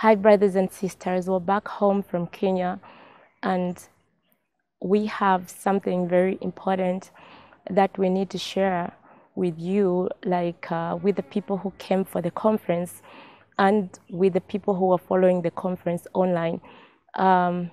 Hi, brothers and sisters. We're back home from Kenya, and we have something very important that we need to share with you, like uh, with the people who came for the conference and with the people who are following the conference online. Um,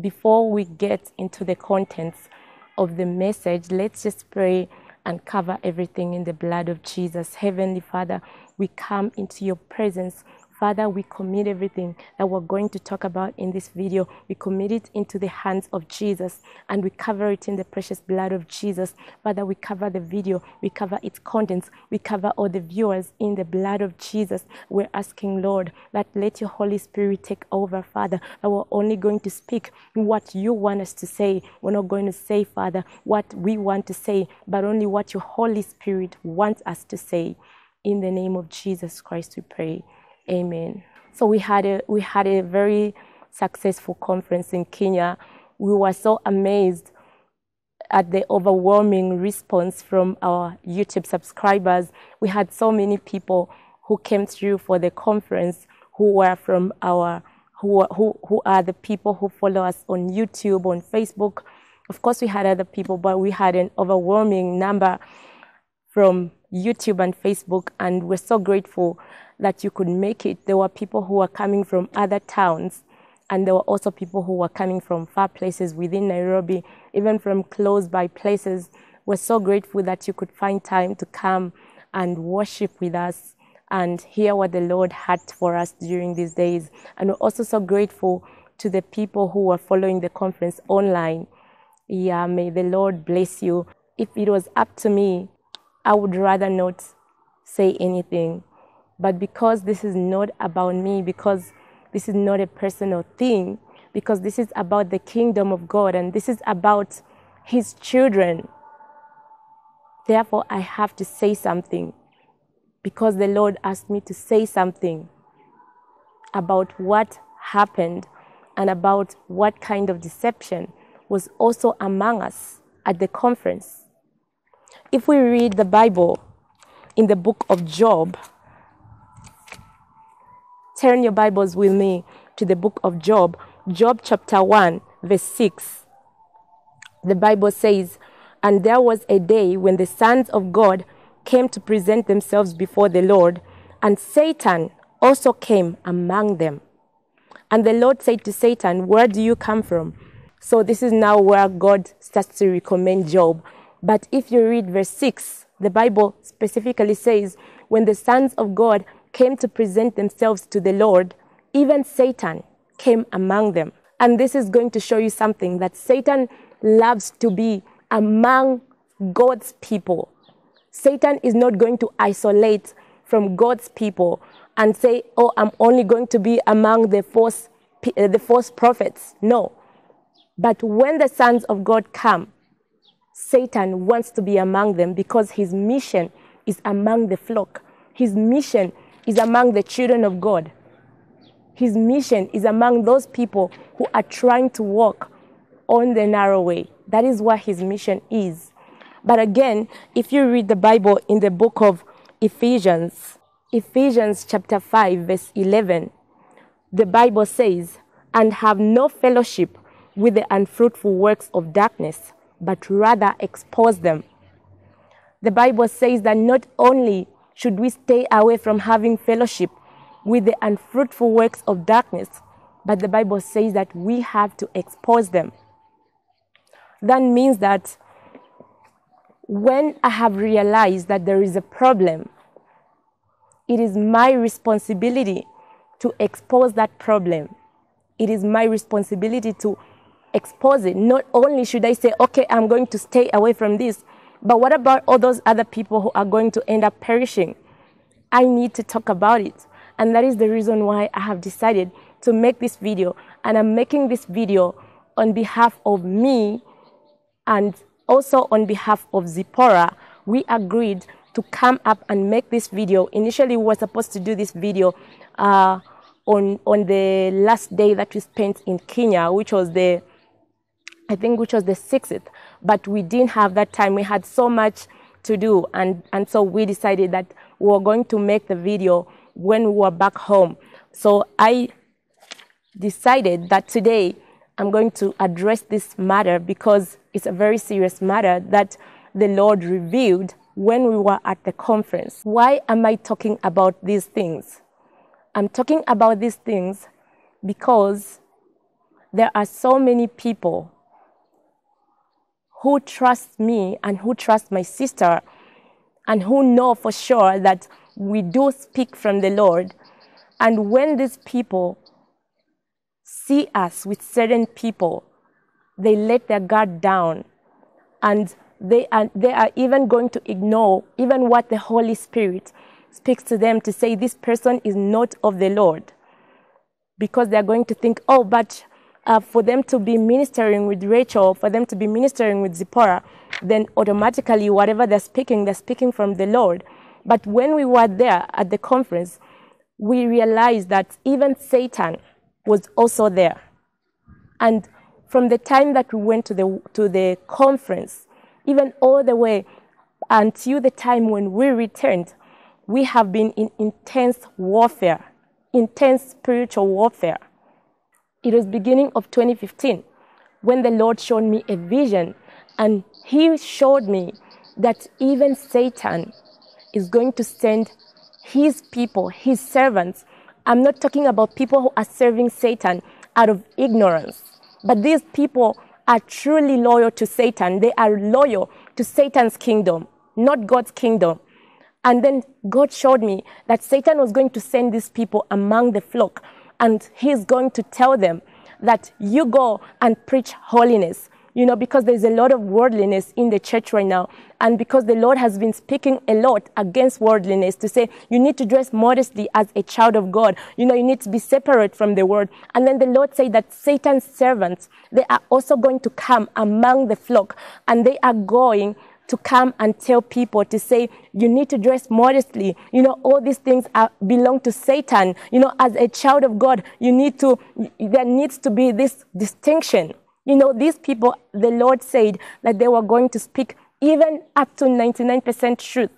before we get into the contents of the message, let's just pray and cover everything in the blood of Jesus. Heavenly Father, we come into your presence Father, we commit everything that we're going to talk about in this video. We commit it into the hands of Jesus and we cover it in the precious blood of Jesus. Father, we cover the video, we cover its contents, we cover all the viewers in the blood of Jesus. We're asking, Lord, that let your Holy Spirit take over, Father. That we're only going to speak what you want us to say. We're not going to say, Father, what we want to say, but only what your Holy Spirit wants us to say. In the name of Jesus Christ, we pray. Amen. So we had a we had a very successful conference in Kenya. We were so amazed at the overwhelming response from our YouTube subscribers. We had so many people who came through for the conference who were from our who who who are the people who follow us on YouTube, on Facebook. Of course, we had other people, but we had an overwhelming number from YouTube and Facebook, and we're so grateful that you could make it. There were people who were coming from other towns, and there were also people who were coming from far places within Nairobi, even from close by places. We're so grateful that you could find time to come and worship with us and hear what the Lord had for us during these days. And we're also so grateful to the people who were following the conference online. Yeah, may the Lord bless you. If it was up to me, I would rather not say anything. But because this is not about me, because this is not a personal thing, because this is about the kingdom of God and this is about His children, therefore I have to say something because the Lord asked me to say something about what happened and about what kind of deception was also among us at the conference. If we read the Bible in the book of Job, Turn your Bibles with me to the book of Job, Job chapter 1, verse 6. The Bible says, And there was a day when the sons of God came to present themselves before the Lord, and Satan also came among them. And the Lord said to Satan, Where do you come from? So this is now where God starts to recommend Job. But if you read verse 6, the Bible specifically says, When the sons of God came to present themselves to the Lord, even Satan came among them. And this is going to show you something that Satan loves to be among God's people. Satan is not going to isolate from God's people and say, "Oh, I'm only going to be among the false uh, the false prophets." No. But when the sons of God come, Satan wants to be among them because his mission is among the flock. His mission is among the children of God. His mission is among those people who are trying to walk on the narrow way. That is what his mission is. But again, if you read the Bible in the book of Ephesians, Ephesians chapter 5, verse 11, the Bible says, And have no fellowship with the unfruitful works of darkness, but rather expose them. The Bible says that not only should we stay away from having fellowship with the unfruitful works of darkness? But the Bible says that we have to expose them. That means that when I have realized that there is a problem, it is my responsibility to expose that problem. It is my responsibility to expose it. Not only should I say, okay, I'm going to stay away from this, but what about all those other people who are going to end up perishing? I need to talk about it. And that is the reason why I have decided to make this video. And I'm making this video on behalf of me and also on behalf of Zipporah. We agreed to come up and make this video. Initially, we were supposed to do this video uh, on, on the last day that we spent in Kenya, which was the I think which was the 6th, but we didn't have that time. We had so much to do, and, and so we decided that we were going to make the video when we were back home. So I decided that today I'm going to address this matter because it's a very serious matter that the Lord revealed when we were at the conference. Why am I talking about these things? I'm talking about these things because there are so many people who trust me and who trust my sister and who know for sure that we do speak from the Lord. And when these people see us with certain people, they let their guard down and they are, they are even going to ignore even what the Holy Spirit speaks to them to say this person is not of the Lord because they're going to think, oh, but uh, for them to be ministering with Rachael, for them to be ministering with Zipporah, then automatically whatever they're speaking, they're speaking from the Lord. But when we were there at the conference, we realized that even Satan was also there. And from the time that we went to the, to the conference, even all the way until the time when we returned, we have been in intense warfare, intense spiritual warfare. It was beginning of 2015 when the Lord showed me a vision and he showed me that even Satan is going to send his people, his servants. I'm not talking about people who are serving Satan out of ignorance, but these people are truly loyal to Satan. They are loyal to Satan's kingdom, not God's kingdom. And then God showed me that Satan was going to send these people among the flock, and he's going to tell them that you go and preach holiness. You know, because there's a lot of worldliness in the church right now. And because the Lord has been speaking a lot against worldliness to say, you need to dress modestly as a child of God. You know, you need to be separate from the world. And then the Lord said that Satan's servants, they are also going to come among the flock and they are going to come and tell people to say you need to dress modestly. You know all these things are, belong to satan. You know as a child of god you need to there needs to be this distinction. You know these people the lord said that they were going to speak even up to 99% truth.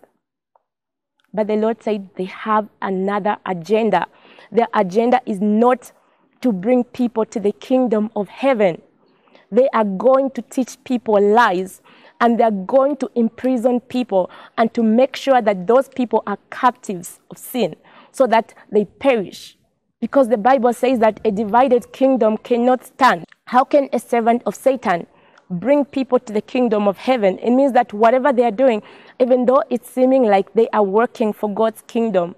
But the lord said they have another agenda. Their agenda is not to bring people to the kingdom of heaven. They are going to teach people lies and they're going to imprison people and to make sure that those people are captives of sin so that they perish. Because the Bible says that a divided kingdom cannot stand. How can a servant of Satan bring people to the kingdom of heaven? It means that whatever they are doing, even though it's seeming like they are working for God's kingdom,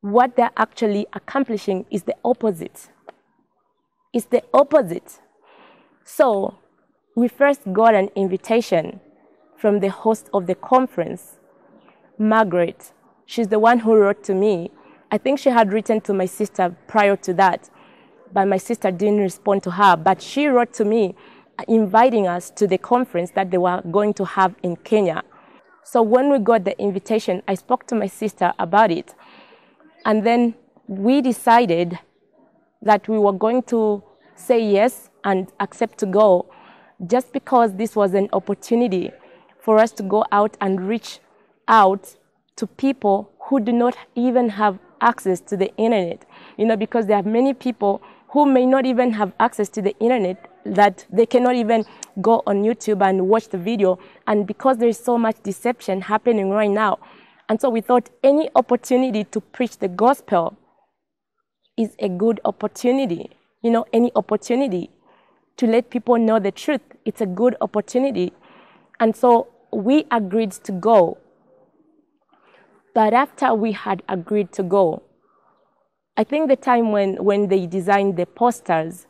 what they're actually accomplishing is the opposite. It's the opposite. So, we first got an invitation from the host of the conference, Margaret. She's the one who wrote to me. I think she had written to my sister prior to that, but my sister didn't respond to her. But she wrote to me uh, inviting us to the conference that they were going to have in Kenya. So when we got the invitation, I spoke to my sister about it. And then we decided that we were going to say yes and accept to go just because this was an opportunity for us to go out and reach out to people who do not even have access to the internet. You know, because there are many people who may not even have access to the internet that they cannot even go on YouTube and watch the video. And because there is so much deception happening right now. And so we thought any opportunity to preach the gospel is a good opportunity. You know, any opportunity to let people know the truth. It's a good opportunity. And so we agreed to go. But after we had agreed to go, I think the time when, when they designed the posters,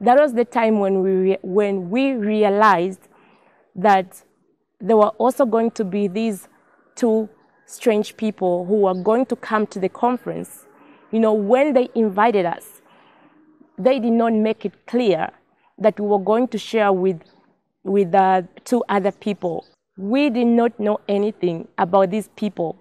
that was the time when we, when we realized that there were also going to be these two strange people who were going to come to the conference. You know, when they invited us, they did not make it clear that we were going to share with, with uh, two other people. We did not know anything about these people.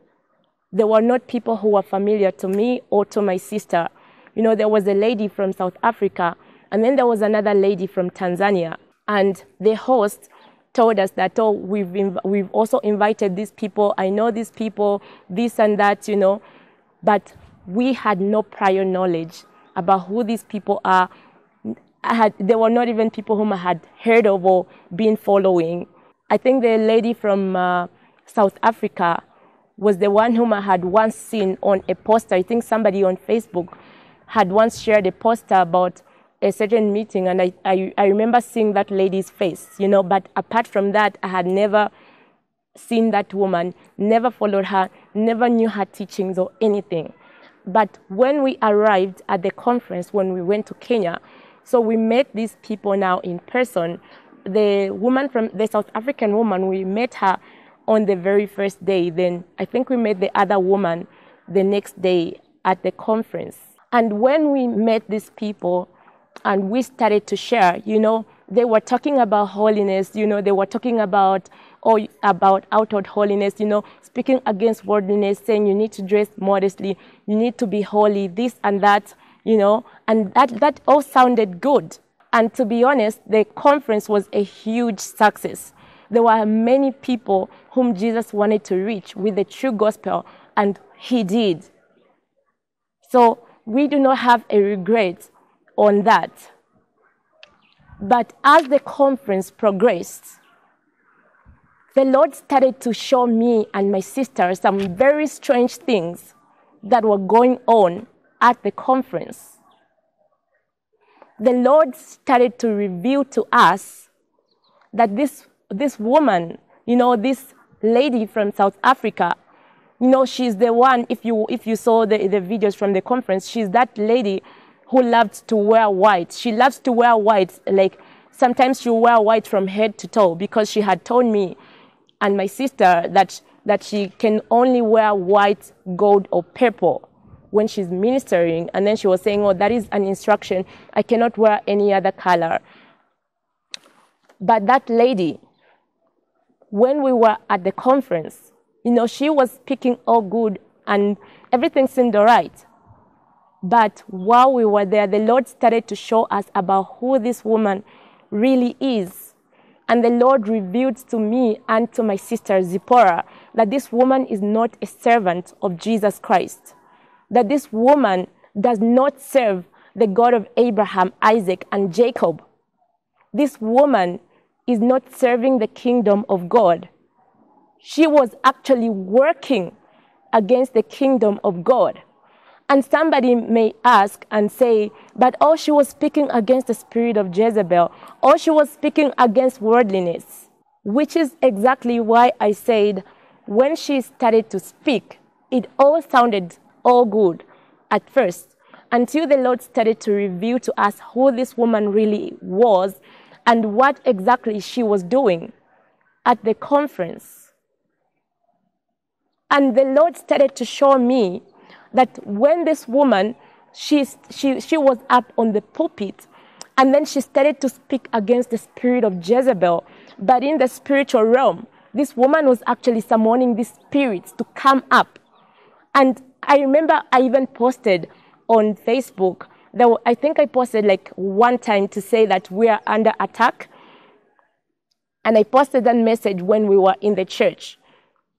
They were not people who were familiar to me or to my sister. You know, there was a lady from South Africa, and then there was another lady from Tanzania. And the host told us that, oh, we've, we've also invited these people. I know these people, this and that, you know. But we had no prior knowledge about who these people are. I had, they were not even people whom I had heard of or been following. I think the lady from uh, South Africa was the one whom I had once seen on a poster. I think somebody on Facebook had once shared a poster about a certain meeting, and I, I, I remember seeing that lady's face, you know. But apart from that, I had never seen that woman, never followed her, never knew her teachings or anything. But when we arrived at the conference, when we went to Kenya, so we met these people now in person. The woman from the South African woman, we met her on the very first day. Then I think we met the other woman the next day at the conference. And when we met these people and we started to share, you know, they were talking about holiness, you know, they were talking about or about outward holiness, you know, speaking against worldliness, saying you need to dress modestly, you need to be holy, this and that, you know, and that, that all sounded good. And to be honest, the conference was a huge success. There were many people whom Jesus wanted to reach with the true gospel, and he did. So we do not have a regret on that. But as the conference progressed, the Lord started to show me and my sister some very strange things that were going on at the conference. The Lord started to reveal to us that this, this woman, you know, this lady from South Africa, you know, she's the one, if you, if you saw the, the videos from the conference, she's that lady who loves to wear white. She loves to wear white, like sometimes she wear white from head to toe because she had told me and my sister that, that she can only wear white, gold, or purple when she's ministering. And then she was saying, Oh, that is an instruction. I cannot wear any other color. But that lady, when we were at the conference, you know, she was speaking all good and everything seemed all right. But while we were there, the Lord started to show us about who this woman really is and the Lord revealed to me and to my sister Zipporah that this woman is not a servant of Jesus Christ, that this woman does not serve the God of Abraham, Isaac, and Jacob. This woman is not serving the kingdom of God. She was actually working against the kingdom of God. And somebody may ask and say, but oh, she was speaking against the spirit of Jezebel, or she was speaking against worldliness, which is exactly why I said when she started to speak, it all sounded all good at first until the Lord started to reveal to us who this woman really was and what exactly she was doing at the conference. And the Lord started to show me that when this woman, she, she, she was up on the pulpit, and then she started to speak against the spirit of Jezebel. But in the spiritual realm, this woman was actually summoning these spirits to come up. And I remember I even posted on Facebook that I think I posted like one time to say that we are under attack. And I posted that message when we were in the church.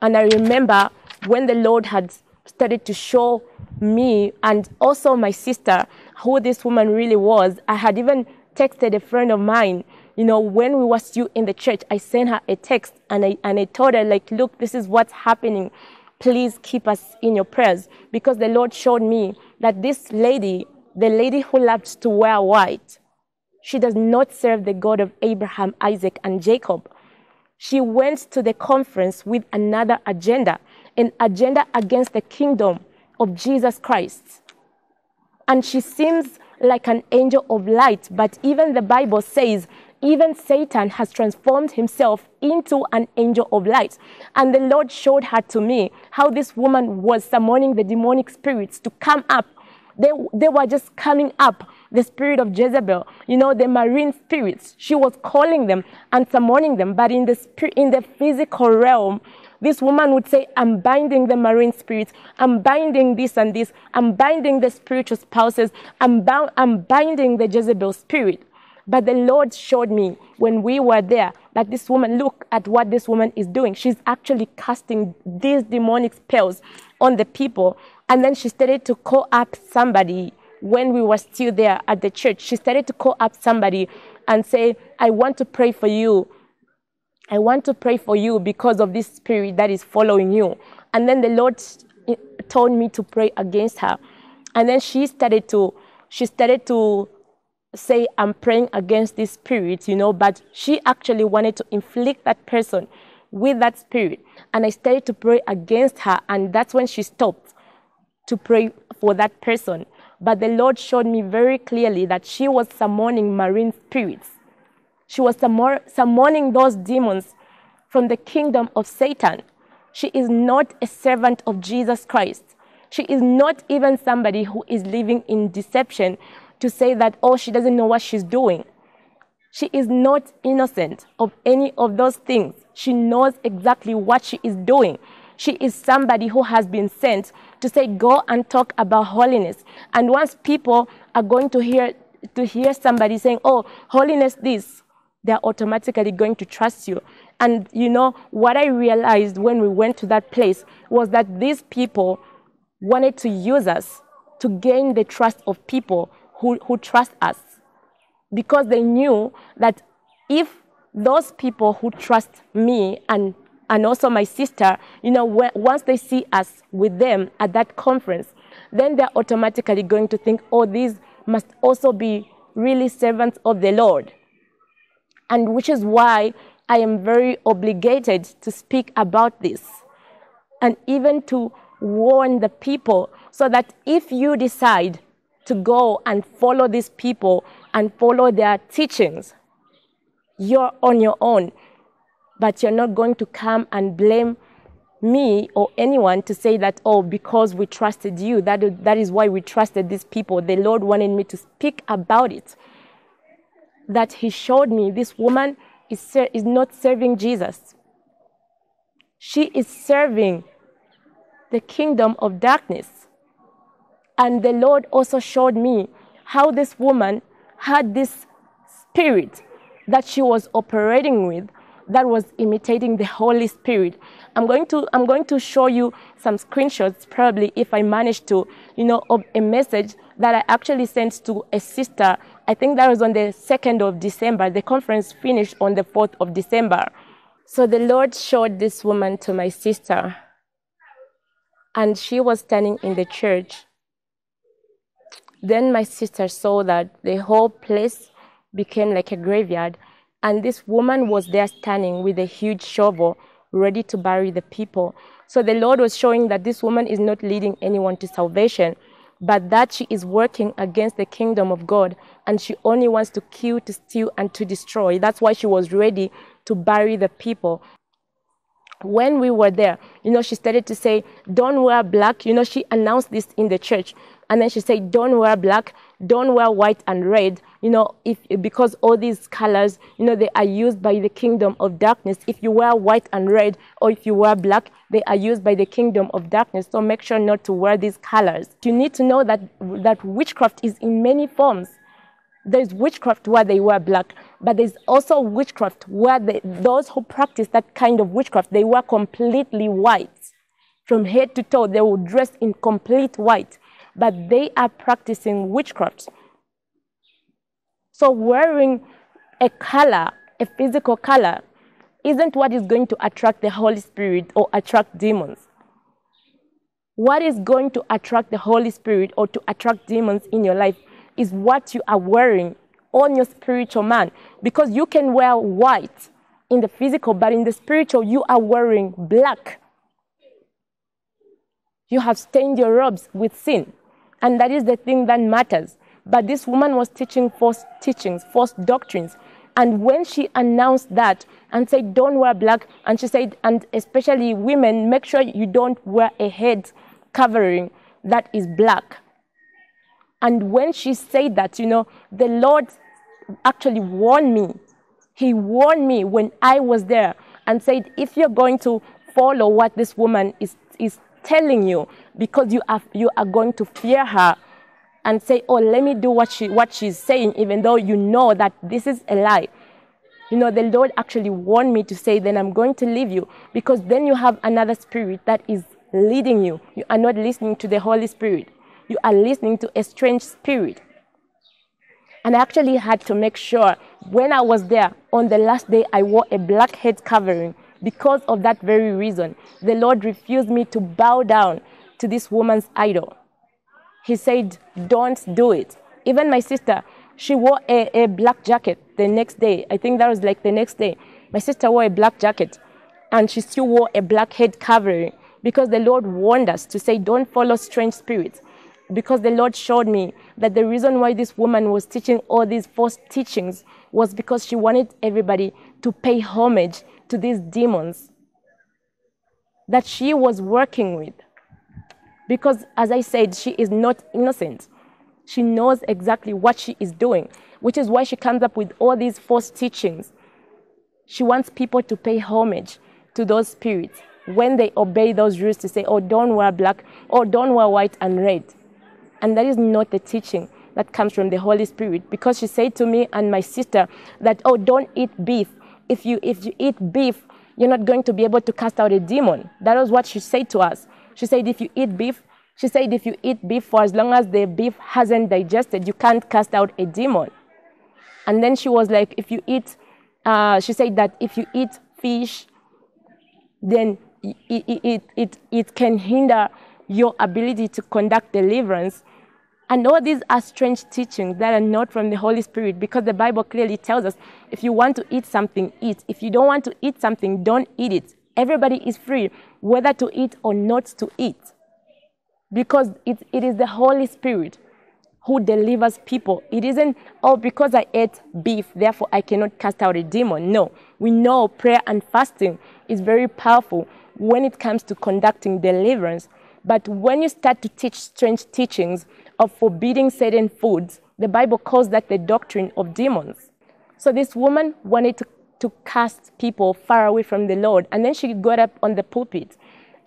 And I remember when the Lord had started to show me and also my sister who this woman really was. I had even texted a friend of mine, you know, when we were still in the church, I sent her a text and I, and I told her, like, look, this is what's happening. Please keep us in your prayers. Because the Lord showed me that this lady, the lady who loves to wear white, she does not serve the God of Abraham, Isaac, and Jacob. She went to the conference with another agenda an agenda against the kingdom of Jesus Christ. And she seems like an angel of light, but even the Bible says, even Satan has transformed himself into an angel of light. And the Lord showed her to me how this woman was summoning the demonic spirits to come up. They, they were just coming up, the spirit of Jezebel, you know, the marine spirits. She was calling them and summoning them, but in the, in the physical realm, this woman would say, I'm binding the marine spirits. I'm binding this and this. I'm binding the spiritual spouses. I'm, bound, I'm binding the Jezebel spirit. But the Lord showed me when we were there that this woman, look at what this woman is doing. She's actually casting these demonic spells on the people. And then she started to call up somebody when we were still there at the church. She started to call up somebody and say, I want to pray for you. I want to pray for you because of this spirit that is following you. And then the Lord told me to pray against her. And then she started to she started to say, I'm praying against this spirit, you know, but she actually wanted to inflict that person with that spirit. And I started to pray against her, and that's when she stopped to pray for that person. But the Lord showed me very clearly that she was summoning marine spirits. She was summoning those demons from the kingdom of Satan. She is not a servant of Jesus Christ. She is not even somebody who is living in deception to say that, oh, she doesn't know what she's doing. She is not innocent of any of those things. She knows exactly what she is doing. She is somebody who has been sent to say, go and talk about holiness. And once people are going to hear, to hear somebody saying, oh, holiness this, they're automatically going to trust you. And you know, what I realized when we went to that place was that these people wanted to use us to gain the trust of people who, who trust us. Because they knew that if those people who trust me and and also my sister, you know, once they see us with them at that conference, then they're automatically going to think, oh, these must also be really servants of the Lord. And which is why I am very obligated to speak about this and even to warn the people so that if you decide to go and follow these people and follow their teachings, you're on your own but you're not going to come and blame me or anyone to say that, oh, because we trusted you, that, that is why we trusted these people. The Lord wanted me to speak about it. That He showed me this woman is, is not serving Jesus, she is serving the kingdom of darkness. And the Lord also showed me how this woman had this spirit that she was operating with that was imitating the Holy Spirit. I'm going to I'm going to show you some screenshots probably if I manage to, you know, of a message that I actually sent to a sister. I think that was on the 2nd of December. The conference finished on the 4th of December. So the Lord showed this woman to my sister. And she was standing in the church. Then my sister saw that the whole place became like a graveyard and this woman was there standing with a huge shovel, ready to bury the people. So the Lord was showing that this woman is not leading anyone to salvation, but that she is working against the kingdom of God and she only wants to kill, to steal, and to destroy. That's why she was ready to bury the people. When we were there, you know, she started to say, Don't wear black. You know, she announced this in the church. And then she said, Don't wear black don't wear white and red you know if because all these colors you know they are used by the kingdom of darkness. If you wear white and red or if you wear black they are used by the kingdom of darkness. So make sure not to wear these colors. You need to know that that witchcraft is in many forms. There's witchcraft where they wear black but there's also witchcraft where they, those who practice that kind of witchcraft they wear completely white. From head to toe they will dress in complete white but they are practicing witchcraft. So wearing a color, a physical color, isn't what is going to attract the Holy Spirit or attract demons. What is going to attract the Holy Spirit or to attract demons in your life is what you are wearing on your spiritual man. Because you can wear white in the physical, but in the spiritual, you are wearing black. You have stained your robes with sin. And that is the thing that matters. But this woman was teaching false teachings, false doctrines. And when she announced that and said, don't wear black, and she said, and especially women, make sure you don't wear a head covering that is black. And when she said that, you know, the Lord actually warned me. He warned me when I was there and said, if you're going to follow what this woman is, is telling you because you are, you are going to fear her and say, oh, let me do what, she, what she's saying, even though you know that this is a lie. You know, the Lord actually warned me to say, then I'm going to leave you because then you have another spirit that is leading you. You are not listening to the Holy Spirit. You are listening to a strange spirit. And I actually had to make sure when I was there on the last day, I wore a black head covering because of that very reason. The Lord refused me to bow down to this woman's idol. He said, Don't do it. Even my sister, she wore a, a black jacket the next day. I think that was like the next day. My sister wore a black jacket and she still wore a black head covering because the Lord warned us to say, Don't follow strange spirits. Because the Lord showed me that the reason why this woman was teaching all these false teachings was because she wanted everybody to pay homage to these demons that she was working with. Because, as I said, she is not innocent. She knows exactly what she is doing, which is why she comes up with all these false teachings. She wants people to pay homage to those spirits when they obey those rules to say, oh, don't wear black, or don't wear white and red. And that is not the teaching that comes from the Holy Spirit. Because she said to me and my sister that, oh, don't eat beef. If you, if you eat beef, you're not going to be able to cast out a demon. That was what she said to us. She said, if you eat beef, she said, if you eat beef for as long as the beef hasn't digested, you can't cast out a demon. And then she was like, if you eat, uh, she said that if you eat fish, then it, it, it, it can hinder your ability to conduct deliverance. And all these are strange teachings that are not from the Holy Spirit because the Bible clearly tells us if you want to eat something, eat. If you don't want to eat something, don't eat it. Everybody is free whether to eat or not to eat because it, it is the Holy Spirit who delivers people. It isn't, oh, because I ate beef, therefore I cannot cast out a demon. No, we know prayer and fasting is very powerful when it comes to conducting deliverance. But when you start to teach strange teachings of forbidding certain foods, the Bible calls that the doctrine of demons. So this woman wanted to, to cast people far away from the Lord. And then she got up on the pulpit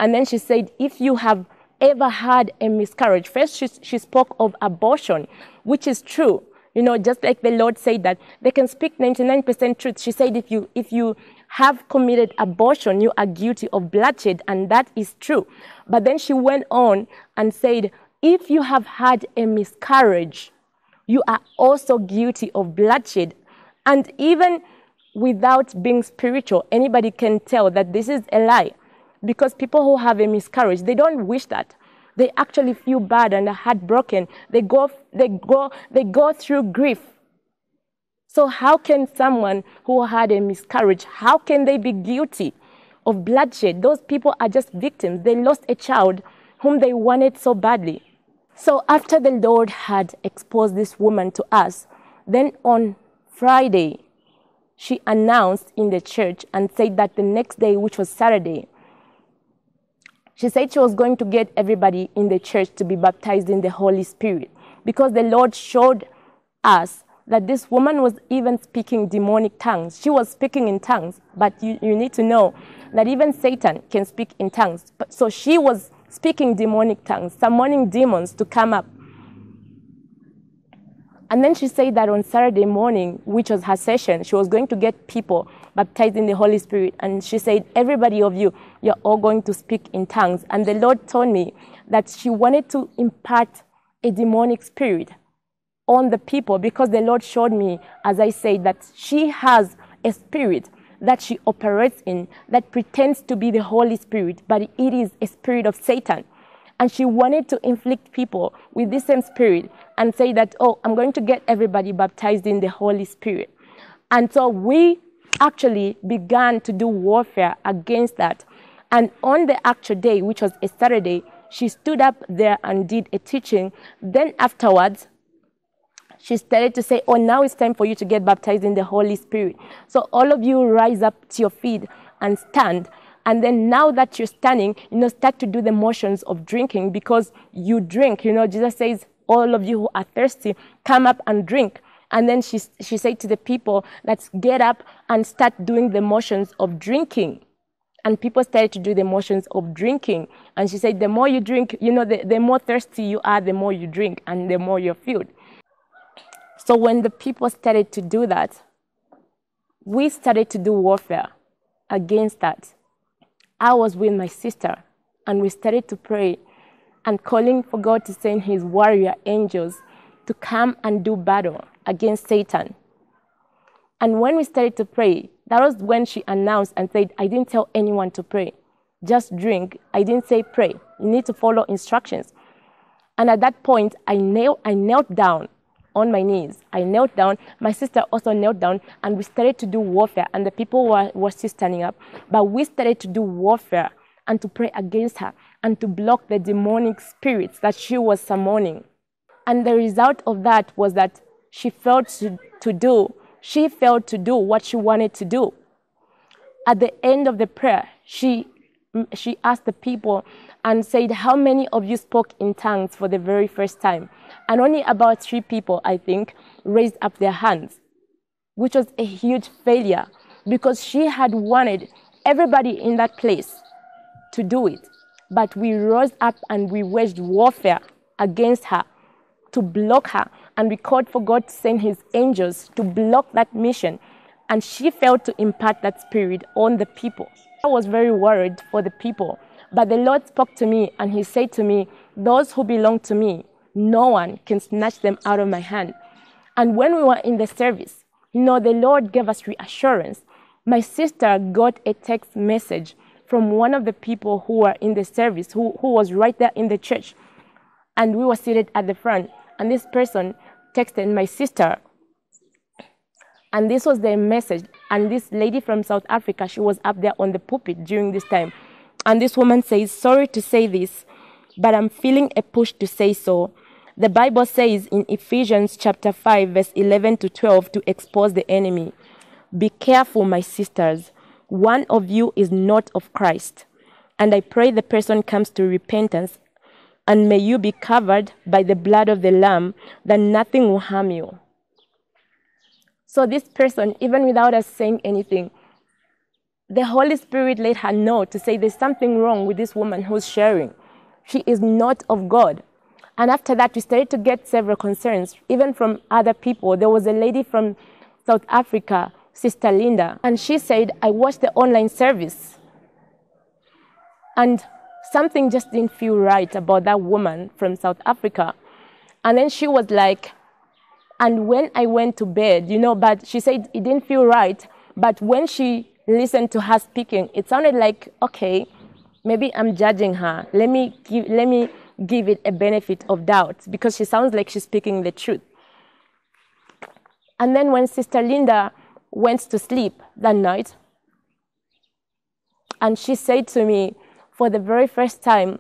and then she said, If you have ever had a miscarriage, first she, she spoke of abortion, which is true. You know, just like the Lord said that they can speak 99% truth. She said, if you, if you have committed abortion, you are guilty of bloodshed, and that is true. But then she went on and said, if you have had a miscarriage, you are also guilty of bloodshed. And even without being spiritual, anybody can tell that this is a lie. Because people who have a miscarriage, they don't wish that. They actually feel bad and are heartbroken. They go, they go, they go through grief so how can someone who had a miscarriage, how can they be guilty of bloodshed? Those people are just victims. They lost a child whom they wanted so badly. So after the Lord had exposed this woman to us, then on Friday, she announced in the church and said that the next day, which was Saturday, she said she was going to get everybody in the church to be baptized in the Holy Spirit because the Lord showed us that this woman was even speaking demonic tongues. She was speaking in tongues, but you, you need to know that even Satan can speak in tongues. So she was speaking demonic tongues, summoning demons to come up. And then she said that on Saturday morning, which was her session, she was going to get people baptized in the Holy Spirit. And she said, Everybody of you, you're all going to speak in tongues. And the Lord told me that she wanted to impart a demonic spirit on the people because the Lord showed me, as I said, that she has a spirit that she operates in that pretends to be the Holy Spirit, but it is a spirit of Satan. And she wanted to inflict people with this same spirit and say that, oh, I'm going to get everybody baptized in the Holy Spirit. And so we actually began to do warfare against that. And on the actual day, which was a Saturday, she stood up there and did a teaching. Then afterwards, she started to say, Oh, now it's time for you to get baptized in the Holy Spirit. So all of you rise up to your feet and stand. And then now that you're standing, you know, start to do the motions of drinking because you drink. You know, Jesus says, All of you who are thirsty, come up and drink. And then she, she said to the people, Let's get up and start doing the motions of drinking. And people started to do the motions of drinking. And she said, The more you drink, you know, the, the more thirsty you are, the more you drink, and the more you're filled. So when the people started to do that, we started to do warfare against that. I was with my sister and we started to pray and calling for God to send his warrior angels to come and do battle against Satan. And when we started to pray, that was when she announced and said, I didn't tell anyone to pray. Just drink. I didn't say pray. You need to follow instructions. And at that point, I knelt, I knelt down on my knees. I knelt down. My sister also knelt down, and we started to do warfare. And the people were, were still standing up. But we started to do warfare and to pray against her and to block the demonic spirits that she was summoning. And the result of that was that she failed to, to do, she failed to do what she wanted to do. At the end of the prayer, she, she asked the people and said, How many of you spoke in tongues for the very first time? And only about three people, I think, raised up their hands, which was a huge failure because she had wanted everybody in that place to do it. But we rose up and we waged warfare against her to block her. And we called for God to send his angels to block that mission. And she failed to impart that spirit on the people. I was very worried for the people. But the Lord spoke to me and he said to me, Those who belong to me, no one can snatch them out of my hand. And when we were in the service, you know, the Lord gave us reassurance. My sister got a text message from one of the people who were in the service, who, who was right there in the church. And we were seated at the front. And this person texted my sister. And this was the message. And this lady from South Africa, she was up there on the pulpit during this time. And this woman says, Sorry to say this, but I'm feeling a push to say so. The Bible says in Ephesians chapter 5, verse 11 to 12, to expose the enemy. Be careful, my sisters one of you is not of Christ. And I pray the person comes to repentance, and may you be covered by the blood of the Lamb, that nothing will harm you. So, this person, even without us saying anything, the Holy Spirit let her know to say there's something wrong with this woman who's sharing. She is not of God. And after that, we started to get several concerns, even from other people. There was a lady from South Africa Sister Linda, and she said, I watched the online service. And something just didn't feel right about that woman from South Africa. And then she was like, and when I went to bed, you know, but she said it didn't feel right. But when she listened to her speaking, it sounded like, okay, maybe I'm judging her. Let me give, let me give it a benefit of doubt because she sounds like she's speaking the truth. And then when Sister Linda went to sleep that night. And she said to me, for the very first time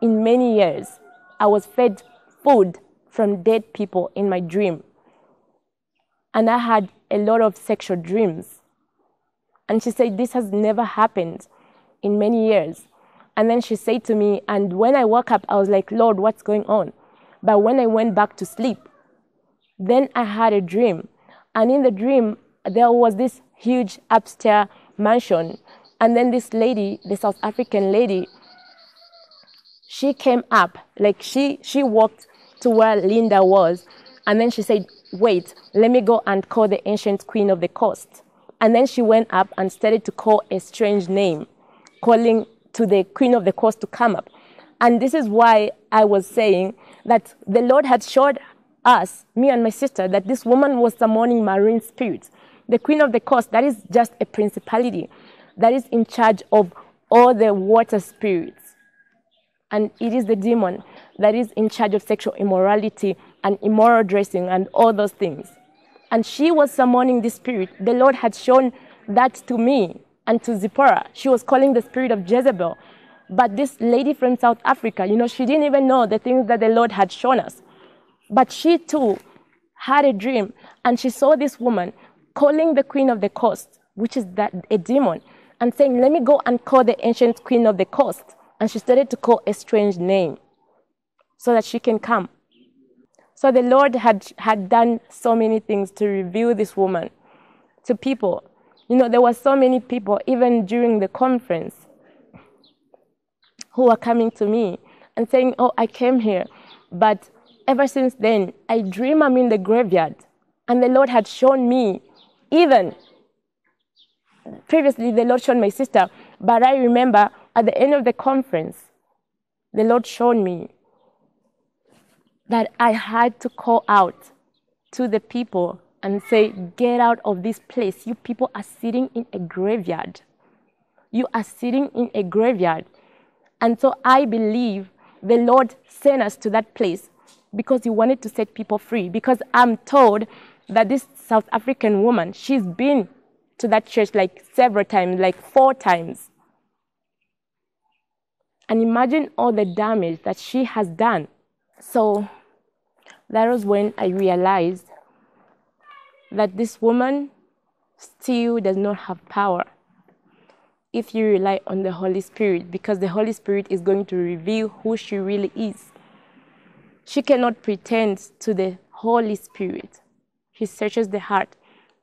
in many years, I was fed food from dead people in my dream. And I had a lot of sexual dreams. And she said, This has never happened in many years. And then she said to me, and when I woke up, I was like, Lord, what's going on? But when I went back to sleep, then I had a dream. And in the dream, there was this huge upstairs mansion. And then this lady, the South African lady, she came up, like she, she walked to where Linda was. And then she said, Wait, let me go and call the ancient queen of the coast. And then she went up and started to call a strange name, calling to the queen of the coast to come up. And this is why I was saying that the Lord had showed us, me and my sister, that this woman was summoning marine spirits the queen of the coast, that is just a principality that is in charge of all the water spirits. And it is the demon that is in charge of sexual immorality and immoral dressing and all those things. And she was summoning the spirit. The Lord had shown that to me and to Zipporah. She was calling the spirit of Jezebel. But this lady from South Africa, you know, she didn't even know the things that the Lord had shown us. But she too had a dream and she saw this woman calling the queen of the coast, which is that a demon, and saying, Let me go and call the ancient queen of the coast. And she started to call a strange name so that she can come. So the Lord had, had done so many things to reveal this woman to people. You know, there were so many people, even during the conference, who were coming to me and saying, Oh, I came here. But ever since then, I dream I'm in the graveyard. And the Lord had shown me even previously, the Lord showed my sister, but I remember at the end of the conference, the Lord showed me that I had to call out to the people and say, Get out of this place. You people are sitting in a graveyard. You are sitting in a graveyard. And so I believe the Lord sent us to that place because He wanted to set people free. Because I'm told that this South African woman, she's been to that church like several times, like four times. And imagine all the damage that she has done. So that was when I realized that this woman still does not have power if you rely on the Holy Spirit, because the Holy Spirit is going to reveal who she really is. She cannot pretend to the Holy Spirit. He searches the heart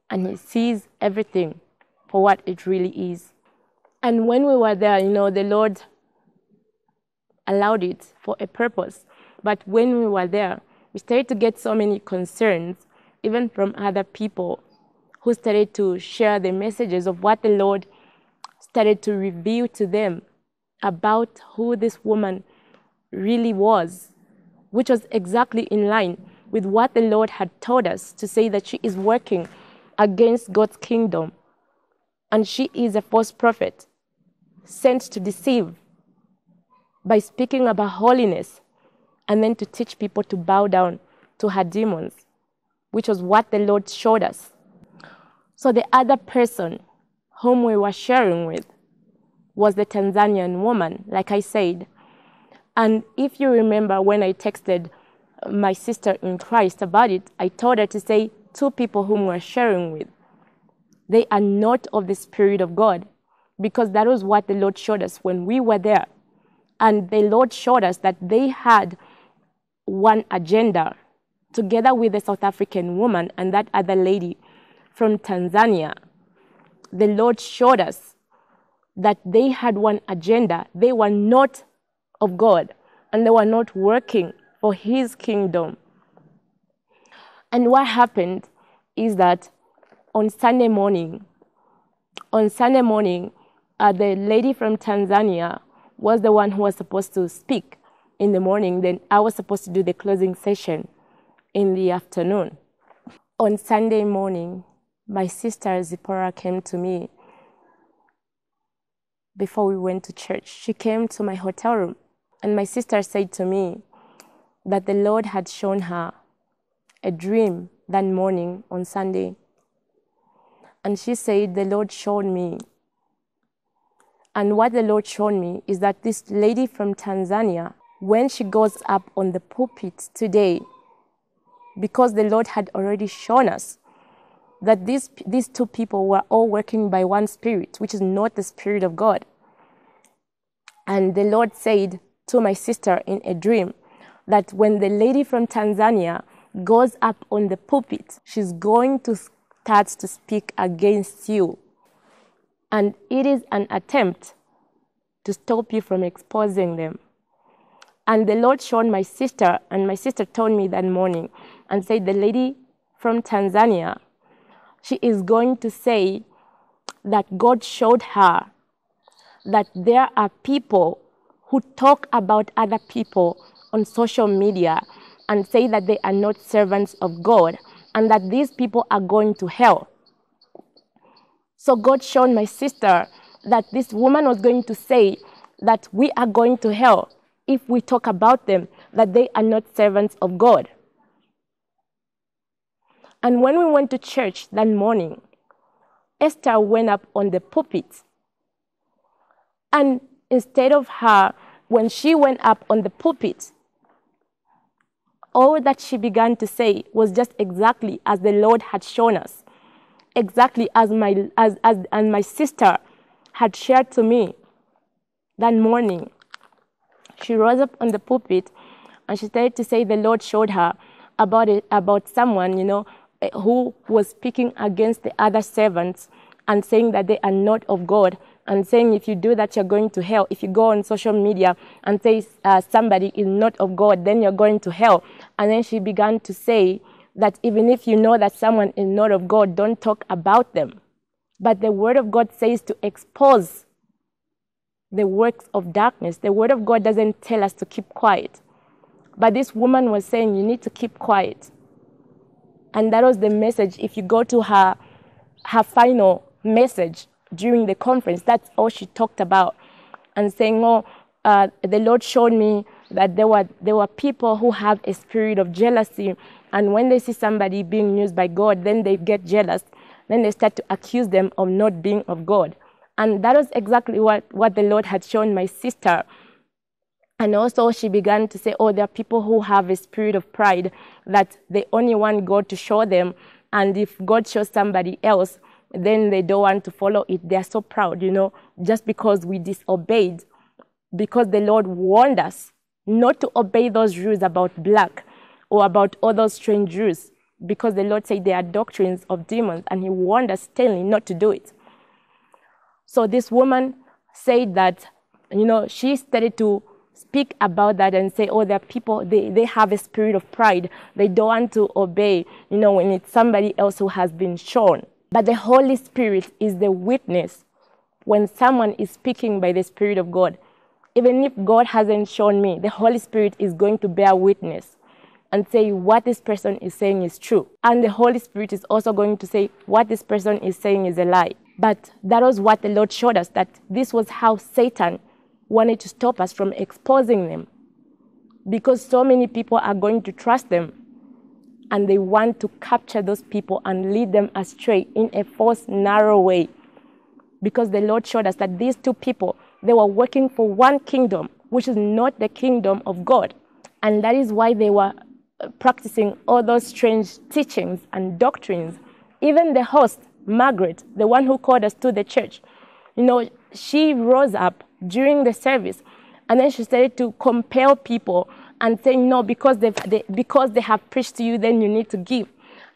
and he sees everything for what it really is. And when we were there, you know, the Lord allowed it for a purpose. But when we were there, started to get so many concerns, even from other people who started to share the messages of what the Lord started to reveal to them about who this woman really was, which was exactly in line with what the Lord had told us to say that she is working against God's kingdom and she is a false prophet sent to deceive by speaking about holiness and then to teach people to bow down to her demons, which was what the Lord showed us. So the other person whom we were sharing with was the Tanzanian woman, like I said. And if you remember when I texted my sister in Christ about it, I told her to say two people whom we're sharing with, they are not of the Spirit of God, because that was what the Lord showed us when we were there. And the Lord showed us that they had one agenda together with the South African woman and that other lady from Tanzania. The Lord showed us that they had one agenda. They were not of God and they were not working for His kingdom. And what happened is that on Sunday morning, on Sunday morning, uh, the lady from Tanzania was the one who was supposed to speak in the morning. Then I was supposed to do the closing session in the afternoon. On Sunday morning, my sister Zipporah came to me before we went to church. She came to my hotel room, and my sister said to me that the Lord had shown her a dream that morning on Sunday. And she said, The Lord showed me. And what the Lord showed me is that this lady from Tanzania, when she goes up on the pulpit today, because the Lord had already shown us that these, these two people were all working by one spirit, which is not the spirit of God. And the Lord said to my sister in a dream that when the lady from Tanzania goes up on the pulpit, she's going to start to speak against you. And it is an attempt to stop you from exposing them. And the Lord showed my sister, and my sister told me that morning and said, The lady from Tanzania, she is going to say that God showed her that there are people who talk about other people on social media and say that they are not servants of God and that these people are going to hell. So God showed my sister that this woman was going to say that we are going to hell if we talk about them, that they are not servants of God. And when we went to church that morning, Esther went up on the pulpit. And instead of her, when she went up on the pulpit, all that she began to say was just exactly as the Lord had shown us, exactly as my, as, as, and my sister had shared to me that morning. She rose up on the pulpit and she started to say the Lord showed her about it, about someone, you know, who was speaking against the other servants and saying that they are not of God and saying if you do that you're going to hell. If you go on social media and say uh, somebody is not of god then you're going to hell. And then she began to say that even if you know that someone is not of god don't talk about them. But the word of god says to expose the works of darkness. The word of God doesn't tell us to keep quiet. But this woman was saying, You need to keep quiet. And that was the message. If you go to her, her final message during the conference, that's all she talked about. And saying, Oh, uh, the Lord showed me that there were, there were people who have a spirit of jealousy. And when they see somebody being used by God, then they get jealous. Then they start to accuse them of not being of God. And that was exactly what, what the Lord had shown my sister and also, she began to say, Oh, there are people who have a spirit of pride that they only want God to show them. And if God shows somebody else, then they don't want to follow it. They are so proud, you know, just because we disobeyed, because the Lord warned us not to obey those rules about black or about other strange rules, because the Lord said they are doctrines of demons, and He warned us sternly not to do it. So this woman said that, you know, she started to speak about that and say, oh, there are people, they, they have a spirit of pride. They don't want to obey, you know, when it's somebody else who has been shown. But the Holy Spirit is the witness when someone is speaking by the Spirit of God. Even if God hasn't shown me, the Holy Spirit is going to bear witness and say what this person is saying is true. And the Holy Spirit is also going to say what this person is saying is a lie. But that was what the Lord showed us that this was how Satan wanted to stop us from exposing them because so many people are going to trust them and they want to capture those people and lead them astray in a false, narrow way. Because the Lord showed us that these two people, they were working for one kingdom, which is not the kingdom of God. And that is why they were uh, practicing all those strange teachings and doctrines. Even the host, Margaret, the one who called us to the church, you know, she rose up during the service. And then she started to compel people and saying, no, because, they because they have preached to you, then you need to give.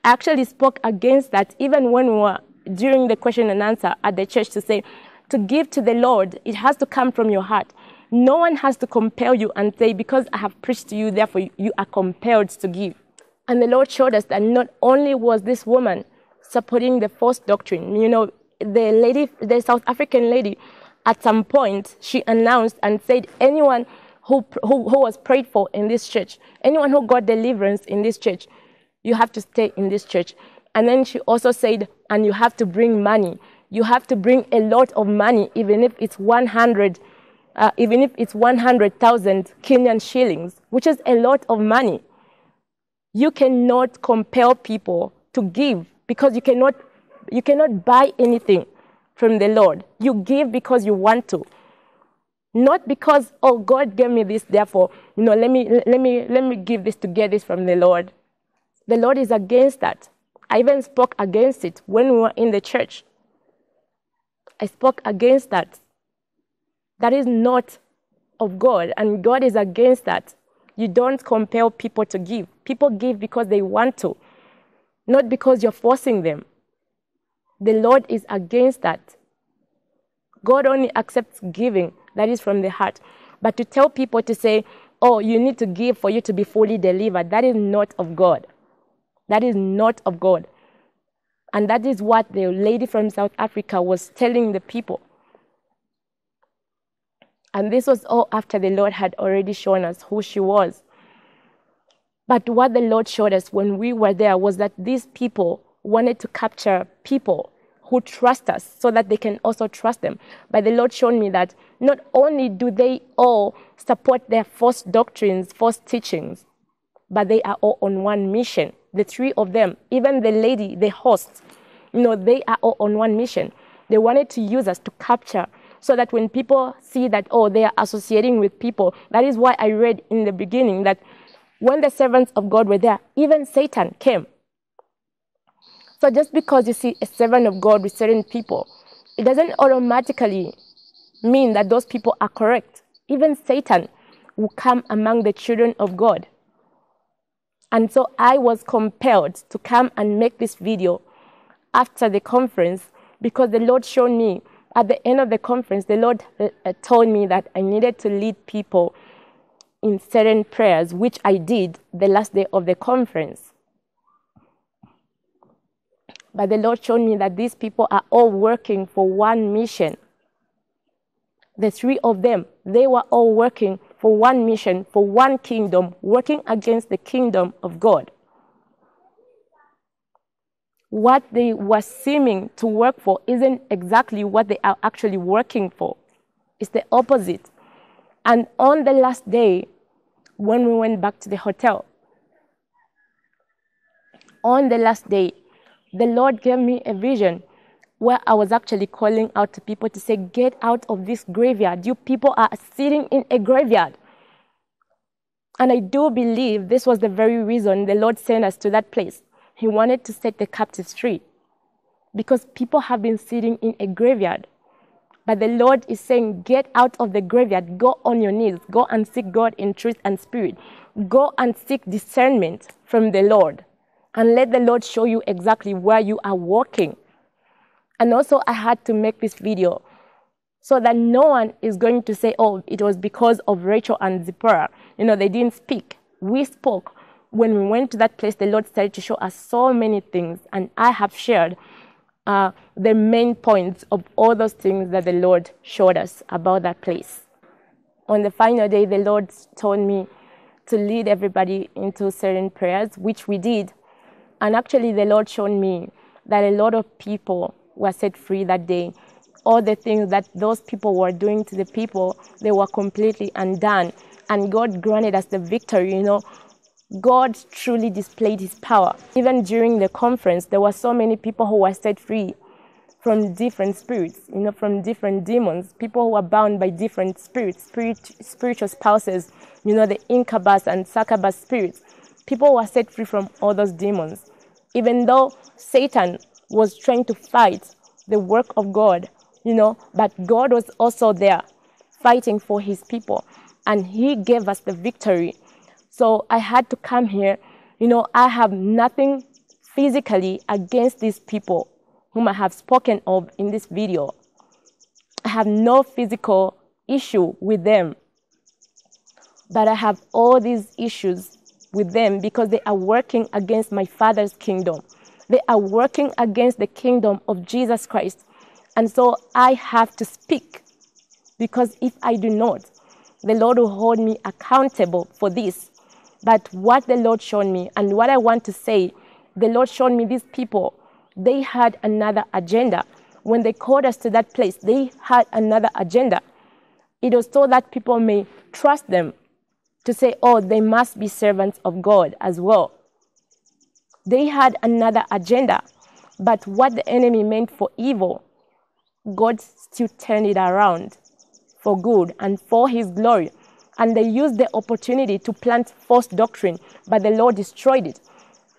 I actually spoke against that even when we were during the question and answer at the church to say, to give to the Lord, it has to come from your heart. No one has to compel you and say, because I have preached to you, therefore you are compelled to give. And the Lord showed us that not only was this woman supporting the false doctrine, you know, the lady, the South African lady at some point, she announced and said, anyone who, who, who was prayed for in this church, anyone who got deliverance in this church, you have to stay in this church. And then she also said, and you have to bring money. You have to bring a lot of money, even if it's 100, uh, even if it's 100,000 Kenyan shillings, which is a lot of money. You cannot compel people to give because you cannot, you cannot buy anything from the Lord. You give because you want to. Not because, oh, God gave me this, therefore, you know, let me, let me, let me give this to get this from the Lord. The Lord is against that. I even spoke against it when we were in the church. I spoke against that. That is not of God, and God is against that. You don't compel people to give. People give because they want to, not because you're forcing them. The Lord is against that. God only accepts giving that is from the heart. But to tell people to say, oh, you need to give for you to be fully delivered, that is not of God. That is not of God. And that is what the lady from South Africa was telling the people. And this was all after the Lord had already shown us who she was. But what the Lord showed us when we were there was that these people wanted to capture people who trust us so that they can also trust them. But the Lord showed me that not only do they all support their false doctrines, false teachings, but they are all on one mission. The three of them, even the lady, the host, you know, they are all on one mission. They wanted to use us to capture so that when people see that, oh, they are associating with people, that is why I read in the beginning that when the servants of God were there, even Satan came so just because you see a servant of God with certain people, it doesn't automatically mean that those people are correct. Even Satan will come among the children of God. And so I was compelled to come and make this video after the conference because the Lord showed me at the end of the conference, the Lord uh, uh told me that I needed to lead people in certain prayers, which I did the last day of the conference. But the Lord showed me that these people are all working for one mission. the three of them, they were all working for one mission, for one kingdom, working against the kingdom of God. What they were seeming to work for isn't exactly what they are actually working for. It's the opposite. And on the last day, when we went back to the hotel, on the last day, the Lord gave me a vision where I was actually calling out to people to say, Get out of this graveyard. You people are sitting in a graveyard. And I do believe this was the very reason the Lord sent us to that place. He wanted to set the captives free because people have been sitting in a graveyard. But the Lord is saying, Get out of the graveyard, go on your knees, go and seek God in truth and spirit, go and seek discernment from the Lord, and let the Lord show you exactly where you are walking. And also, I had to make this video so that no one is going to say, oh, it was because of Rachael and Zipporah. You know, they didn't speak. We spoke. When we went to that place, the Lord started to show us so many things, and I have shared uh, the main points of all those things that the Lord showed us about that place. On the final day, the Lord told me to lead everybody into certain prayers, which we did. And actually, the Lord showed me that a lot of people were set free that day. All the things that those people were doing to the people, they were completely undone. And God granted us the victory, you know. God truly displayed his power. Even during the conference, there were so many people who were set free from different spirits, you know, from different demons, people who were bound by different spirits, spirit, spiritual spouses, you know, the incubus and succubus spirits. People were set free from all those demons. Even though Satan was trying to fight the work of God, you know, but God was also there fighting for his people and he gave us the victory. So I had to come here. You know, I have nothing physically against these people whom I have spoken of in this video. I have no physical issue with them. But I have all these issues with them because they are working against my Father's kingdom. They are working against the kingdom of Jesus Christ. And so I have to speak because if I do not, the Lord will hold me accountable for this. But what the Lord showed me and what I want to say, the Lord showed me these people, they had another agenda. When they called us to that place, they had another agenda. It was so that people may trust them to say, oh, they must be servants of God as well. They had another agenda. But what the enemy meant for evil, God still turned it around for good and for his glory. And they used the opportunity to plant false doctrine, but the Lord destroyed it.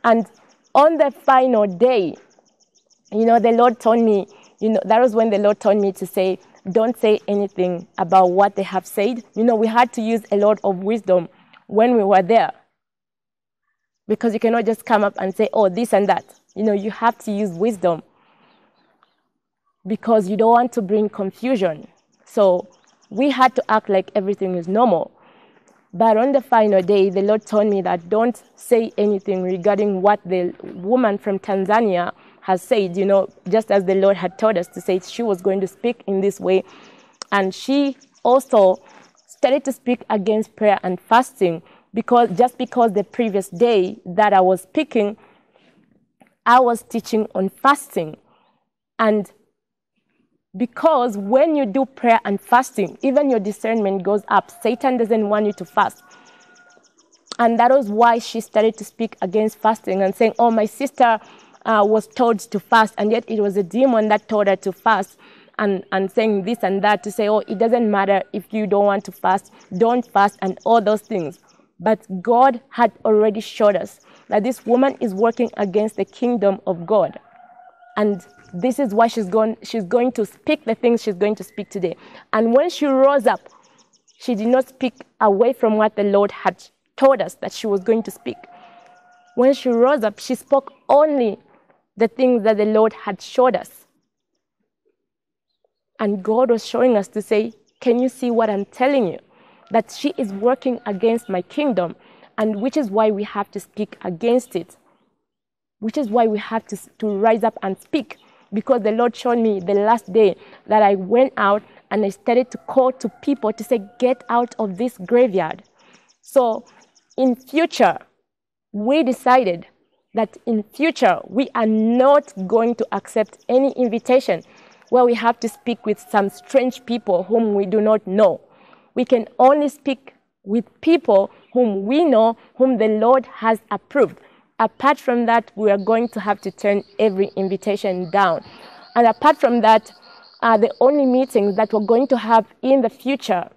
And on the final day, you know, the Lord told me, you know, that was when the Lord told me to say, don't say anything about what they have said. You know, we had to use a lot of wisdom when we were there because you cannot just come up and say, oh, this and that. You know, you have to use wisdom because you don't want to bring confusion. So we had to act like everything is normal. But on the final day, the Lord told me that don't say anything regarding what the woman from Tanzania has said, you know, just as the Lord had told us to say she was going to speak in this way. And she also started to speak against prayer and fasting because just because the previous day that I was speaking, I was teaching on fasting. And because when you do prayer and fasting, even your discernment goes up. Satan doesn't want you to fast. And that was why she started to speak against fasting and saying, Oh, my sister uh, was told to fast, and yet it was a demon that told her to fast. And, and saying this and that to say, oh, it doesn't matter if you don't want to fast, don't fast, and all those things. But God had already showed us that this woman is working against the kingdom of God. And this is why she's going, she's going to speak the things she's going to speak today. And when she rose up, she did not speak away from what the Lord had told us that she was going to speak. When she rose up, she spoke only the things that the Lord had showed us. And God was showing us to say, Can you see what I'm telling you? that she is working against my kingdom, and which is why we have to speak against it. Which is why we have to, to rise up and speak. Because the Lord showed me the last day that I went out and I started to call to people to say, get out of this graveyard. So in future, we decided that in future we are not going to accept any invitation where we have to speak with some strange people whom we do not know. We can only speak with people whom we know, whom the Lord has approved. Apart from that, we are going to have to turn every invitation down. And apart from that, are the only meetings that we're going to have in the future.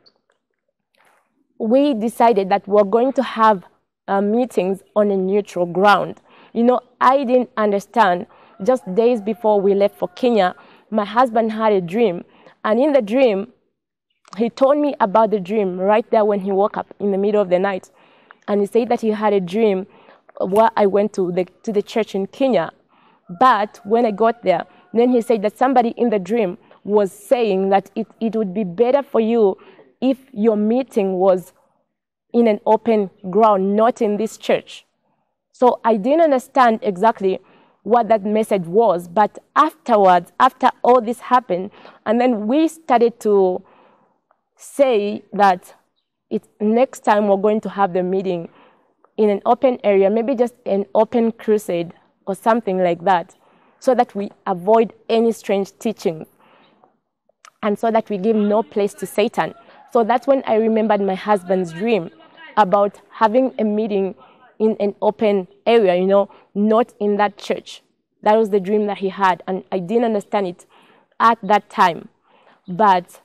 We decided that we're going to have uh, meetings on a neutral ground. You know, I didn't understand. Just days before we left for Kenya, my husband had a dream. And in the dream, he told me about the dream right there when he woke up in the middle of the night. And he said that he had a dream where I went to the, to the church in Kenya. But when I got there, then he said that somebody in the dream was saying that it, it would be better for you if your meeting was in an open ground, not in this church. So I didn't understand exactly what that message was. But afterwards, after all this happened, and then we started to say that it, next time we're going to have the meeting in an open area, maybe just an open crusade or something like that, so that we avoid any strange teaching and so that we give no place to Satan. So that's when I remembered my husband's dream about having a meeting in an open area, you know, not in that church. That was the dream that he had, and I didn't understand it at that time. But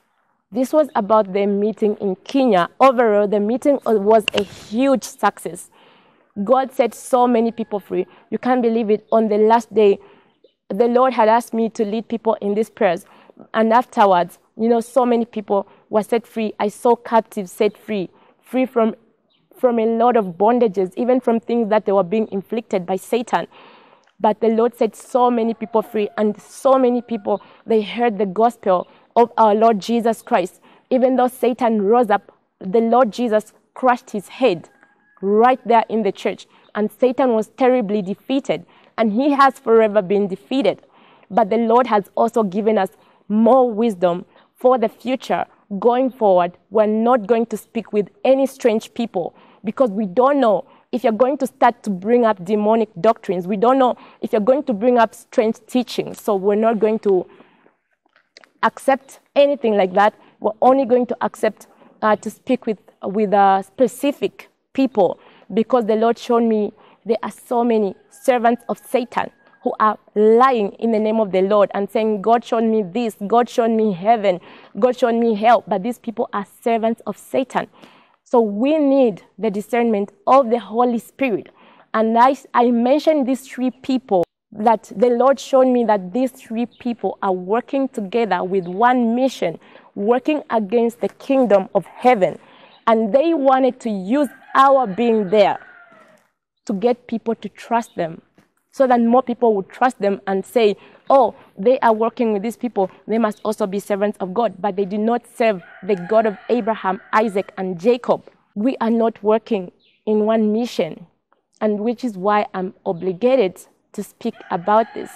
this was about the meeting in Kenya. Overall, the meeting was a huge success. God set so many people free. You can't believe it. On the last day, the Lord had asked me to lead people in these prayers. And afterwards, you know, so many people were set free. I saw captives set free, free from from a lot of bondages, even from things that they were being inflicted by Satan. But the Lord set so many people free, and so many people they heard the gospel of our Lord Jesus Christ. Even though Satan rose up, the Lord Jesus crushed his head right there in the church, and Satan was terribly defeated, and he has forever been defeated. But the Lord has also given us more wisdom for the future going forward. We're not going to speak with any strange people because we don't know if you're going to start to bring up demonic doctrines. We don't know if you're going to bring up strange teachings. So we're not going to accept anything like that. We're only going to accept uh, to speak with, with uh, specific people because the Lord showed me there are so many servants of Satan who are lying in the name of the Lord and saying, God showed me this, God showed me heaven, God showed me hell. But these people are servants of Satan. So we need the discernment of the Holy Spirit. And I, I mentioned these three people that the Lord showed me that these three people are working together with one mission, working against the kingdom of heaven. And they wanted to use our being there to get people to trust them so that more people would trust them and say, oh, they are working with these people. They must also be servants of God. But they do not serve the God of Abraham, Isaac, and Jacob. We are not working in one mission, and which is why I'm obligated to speak about this.